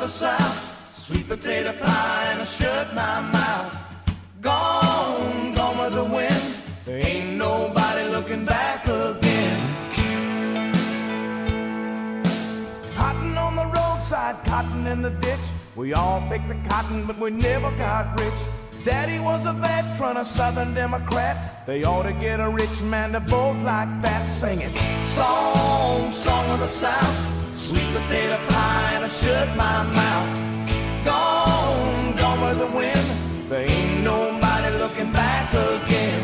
the South, sweet potato pie and I shut my mouth. Gone, gone with the wind. There ain't nobody looking back again. Cotton on the roadside, cotton in the ditch. We all picked the cotton, but we never got rich. Daddy was a veteran, a Southern Democrat. They ought to get a rich man to vote like that, singing song, song of the South, sweet potato pie and a shut my mouth. Gone, gone with the wind. There ain't nobody looking back again.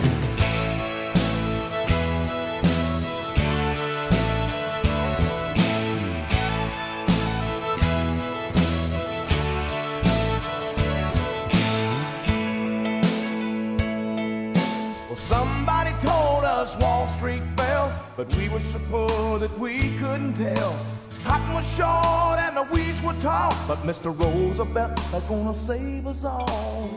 Well, somebody told us Wall Street fell, but we were so poor that we couldn't tell. Cotton was short and the weeds were tall, but Mr. Roosevelt is gonna save us all.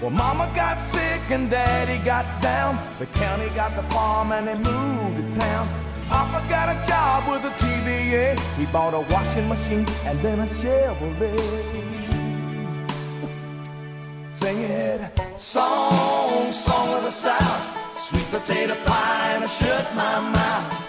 Well, Mama got sick and Daddy got down. The county got the farm and they moved to town. Papa got a job with the TVA. He bought a washing machine and then a Chevrolet. Sing it. Song, song of the South. Sweet potato pie and a shut my mouth.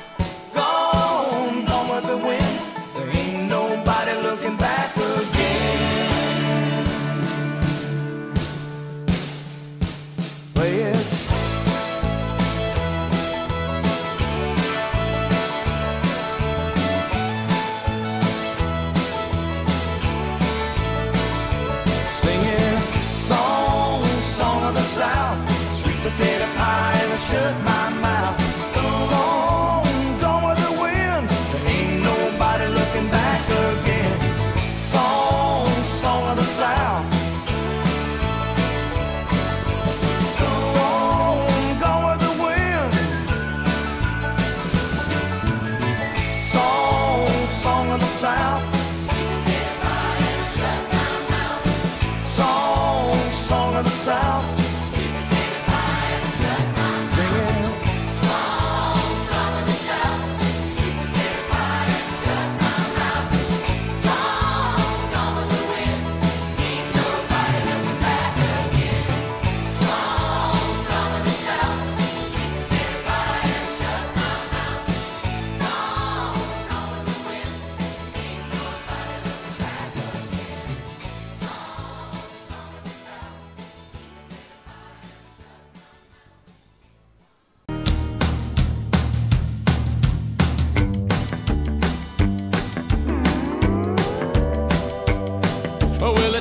Of the South.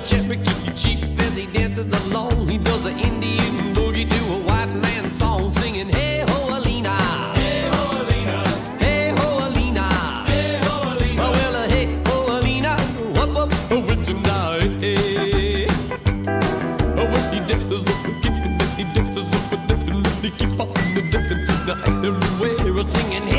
Cherokee chief as he dances along. He does an Indian boogie to a white man song, singing Hey ho, Alina. Hey ho, Alina. Hey ho, Alina. Hey ho, Alina. Oh, well, uh, hey ho, Alina. Up up with tonight. Hey. Oh, he dances up, he dances up, dipping. Everywhere singing.